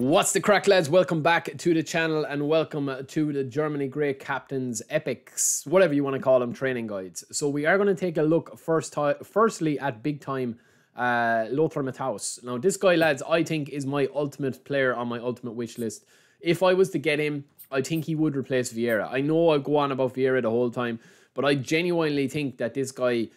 What's the crack, lads? Welcome back to the channel and welcome to the Germany Grey Captains Epics, whatever you want to call them, training guides. So we are going to take a look first, firstly at big time uh, Lothar Matthäus. Now, this guy, lads, I think is my ultimate player on my ultimate wish list. If I was to get him, I think he would replace Vieira. I know I go on about Vieira the whole time, but I genuinely think that this guy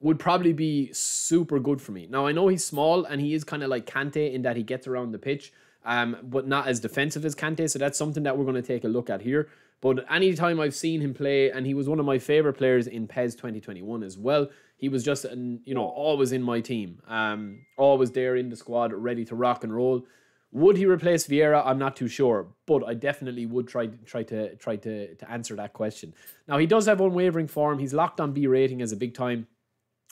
would probably be super good for me. Now, I know he's small and he is kind of like Kante in that he gets around the pitch, um, but not as defensive as Kante. So that's something that we're going to take a look at here. But anytime I've seen him play, and he was one of my favorite players in PES 2021 as well, he was just, you know, always in my team, um, always there in the squad, ready to rock and roll. Would he replace Vieira? I'm not too sure, but I definitely would try try to try to to answer that question. Now he does have unwavering form. He's locked on B rating as a big time,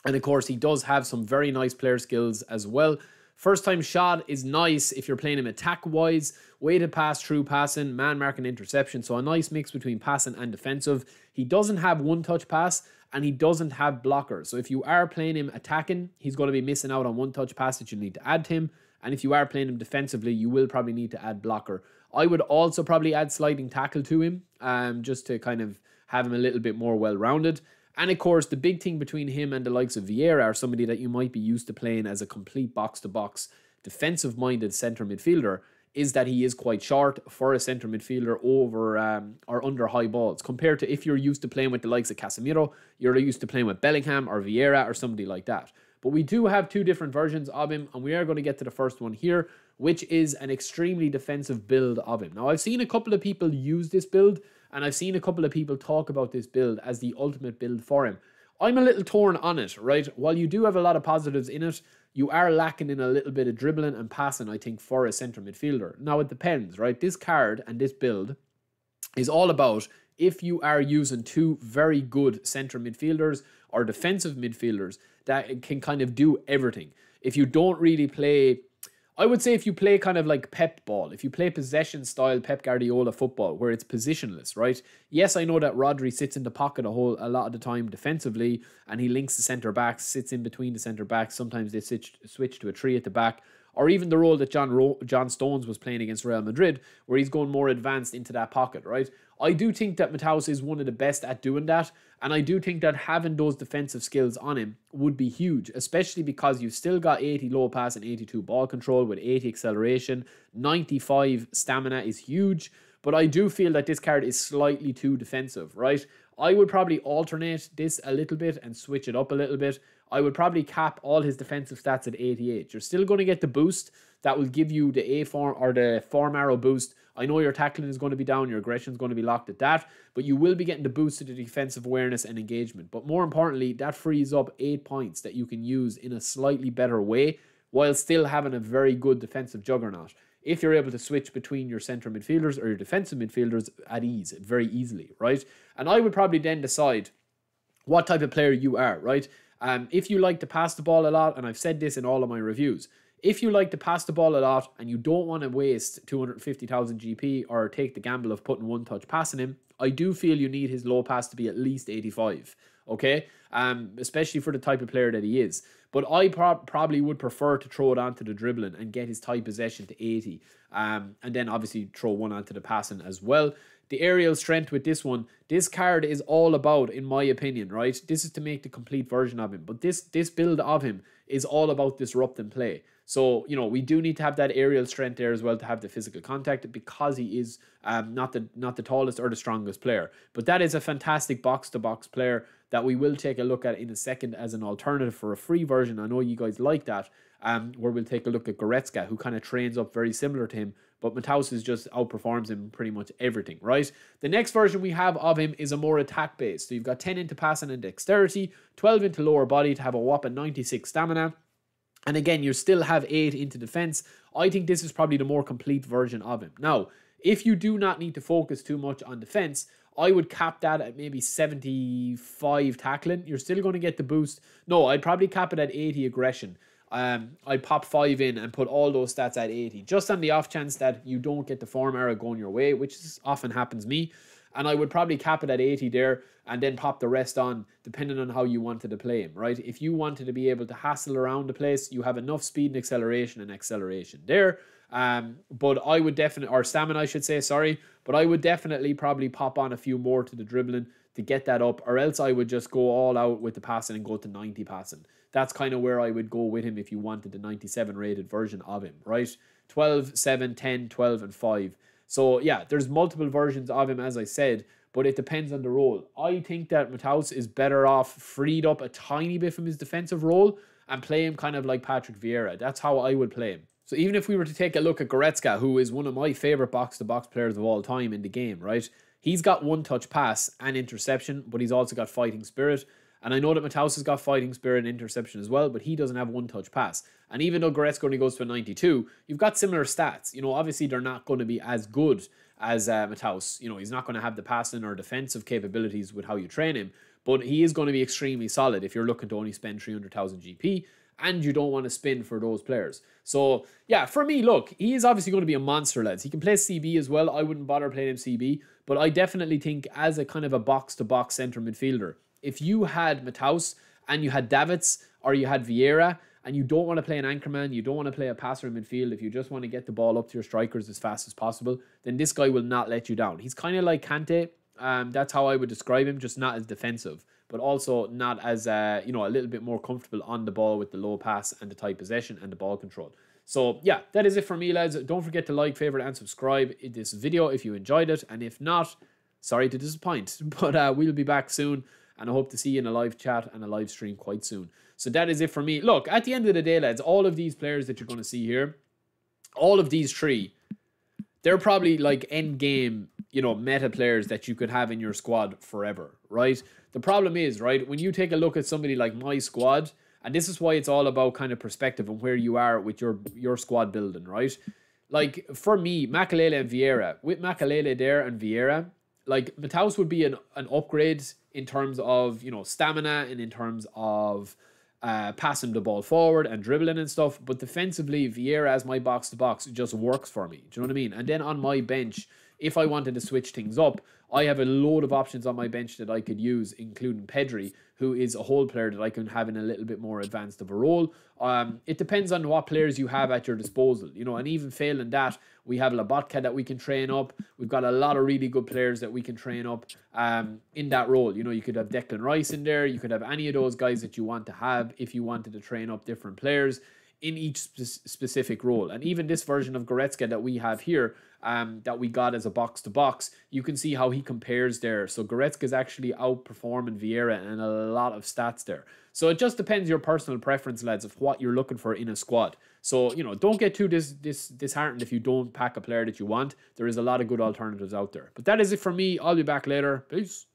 and of course he does have some very nice player skills as well. First time shot is nice if you're playing him attack wise, weighted pass, true passing, man marking, interception. So a nice mix between passing and defensive. He doesn't have one touch pass and he doesn't have blockers. So if you are playing him attacking, he's going to be missing out on one touch pass that you need to add to him. And if you are playing him defensively, you will probably need to add blocker. I would also probably add sliding tackle to him, um, just to kind of have him a little bit more well rounded. And of course, the big thing between him and the likes of Vieira are somebody that you might be used to playing as a complete box to box defensive minded centre midfielder is that he is quite short for a centre midfielder over um, or under high balls compared to if you're used to playing with the likes of Casemiro, you're used to playing with Bellingham or Vieira or somebody like that. But we do have two different versions of him, and we are going to get to the first one here, which is an extremely defensive build of him. Now, I've seen a couple of people use this build, and I've seen a couple of people talk about this build as the ultimate build for him. I'm a little torn on it, right? While you do have a lot of positives in it, you are lacking in a little bit of dribbling and passing, I think, for a centre midfielder. Now, it depends, right? This card and this build is all about if you are using two very good centre midfielders or defensive midfielders that can kind of do everything. If you don't really play I would say if you play kind of like Pep ball, if you play possession style Pep Guardiola football where it's positionless, right? Yes, I know that Rodri sits in the pocket a whole a lot of the time defensively and he links the centre backs, sits in between the centre backs. Sometimes they switch switch to a tree at the back or even the role that John Ro- John Stones was playing against Real Madrid, where he's going more advanced into that pocket, right? I do think that Matthäus is one of the best at doing that, and I do think that having those defensive skills on him would be huge, especially because you've still got 80 low pass and 82 ball control with 80 acceleration, 95 stamina is huge. But I do feel that this card is slightly too defensive, right? I would probably alternate this a little bit and switch it up a little bit. I would probably cap all his defensive stats at 88. You're still going to get the boost that will give you the A form or the form arrow boost. I know your tackling is going to be down, your aggression is going to be locked at that, but you will be getting the boost to the defensive awareness and engagement. But more importantly, that frees up eight points that you can use in a slightly better way while still having a very good defensive juggernaut if you're able to switch between your centre midfielders or your defensive midfielders at ease, very easily, right? And I would probably then decide what type of player you are, right? Um, if you like to pass the ball a lot, and I've said this in all of my reviews, if you like to pass the ball a lot and you don't want to waste 250,000 GP or take the gamble of putting one touch passing him, I do feel you need his low pass to be at least 85. Okay, um, especially for the type of player that he is. But I pro- probably would prefer to throw it onto the dribbling and get his tight possession to 80. Um, and then obviously throw one onto the passing as well. The aerial strength with this one, this card is all about, in my opinion, right? This is to make the complete version of him. But this this build of him is all about disrupting play. So, you know, we do need to have that aerial strength there as well to have the physical contact because he is um, not the not the tallest or the strongest player. But that is a fantastic box to box player that we will take a look at in a second as an alternative for a free version. I know you guys like that, um, where we'll take a look at Goretzka, who kind of trains up very similar to him, but Matthäus is just outperforms him pretty much everything, right? The next version we have of him is a more attack based. So you've got 10 into passing and dexterity, 12 into lower body to have a whopping 96 stamina. And again, you still have 8 into defense. I think this is probably the more complete version of him. Now, if you do not need to focus too much on defense, I would cap that at maybe 75 tackling. You're still going to get the boost. No, I'd probably cap it at 80 aggression. Um, I'd pop 5 in and put all those stats at 80, just on the off chance that you don't get the form arrow going your way, which is, often happens me. And I would probably cap it at 80 there and then pop the rest on depending on how you wanted to play him, right? If you wanted to be able to hassle around the place, you have enough speed and acceleration and acceleration there. Um, but I would definitely, or stamina, I should say, sorry, but I would definitely probably pop on a few more to the dribbling to get that up, or else I would just go all out with the passing and go to 90 passing. That's kind of where I would go with him if you wanted the 97 rated version of him, right? 12, 7, 10, 12, and 5. So yeah, there's multiple versions of him, as I said, but it depends on the role. I think that Matthäus is better off freed up a tiny bit from his defensive role and play him kind of like Patrick Vieira. That's how I would play him. So even if we were to take a look at Goretzka, who is one of my favorite box-to-box players of all time in the game, right? He's got one touch pass and interception, but he's also got fighting spirit. And I know that Matthäus has got fighting spirit and interception as well, but he doesn't have one touch pass. And even though Goretzka only goes to a 92, you've got similar stats. You know, obviously they're not going to be as good as uh. You know, he's not going to have the passing or defensive capabilities with how you train him, but he is going to be extremely solid if you're looking to only spend 300,000 GP and you don't want to spin for those players. So, yeah, for me, look, he is obviously going to be a monster, lads. He can play CB as well. I wouldn't bother playing him CB, but I definitely think as a kind of a box to box centre midfielder, if you had Matthäus and you had Davids or you had Vieira and you don't want to play an anchorman, you don't want to play a passer in midfield, if you just want to get the ball up to your strikers as fast as possible, then this guy will not let you down. He's kind of like Kante. Um, that's how I would describe him, just not as defensive, but also not as, uh, you know, a little bit more comfortable on the ball with the low pass and the tight possession and the ball control. So yeah, that is it for me, lads. Don't forget to like, favorite, and subscribe this video if you enjoyed it. And if not, sorry to disappoint, but uh, we'll be back soon and I hope to see you in a live chat and a live stream quite soon. So that is it for me. Look, at the end of the day, lads, all of these players that you're going to see here, all of these three, they're probably like end game, you know, meta players that you could have in your squad forever, right? The problem is, right, when you take a look at somebody like my squad, and this is why it's all about kind of perspective and where you are with your your squad building, right? Like for me, Makelele and Vieira, with Makelele there and Vieira, like Matthäus would be an, an upgrade in terms of you know stamina and in terms of uh, passing the ball forward and dribbling and stuff. But defensively, Vieira as my box to box just works for me. Do you know what I mean? And then on my bench, if I wanted to switch things up, I have a load of options on my bench that I could use, including Pedri, who is a hole player that I can have in a little bit more advanced of a role. Um, it depends on what players you have at your disposal, you know, and even failing that, we have Lobotka that we can train up. We've got a lot of really good players that we can train up um, in that role. You know, you could have Declan Rice in there. You could have any of those guys that you want to have if you wanted to train up different players in each spe- specific role. And even this version of Goretzka that we have here, um, that we got as a box to box, you can see how he compares there. So Goretzka is actually outperforming Vieira and a lot of stats there. So it just depends your personal preference, lads, of what you're looking for in a squad. So you know, don't get too dis, dis disheartened if you don't pack a player that you want. There is a lot of good alternatives out there. But that is it for me. I'll be back later. Peace.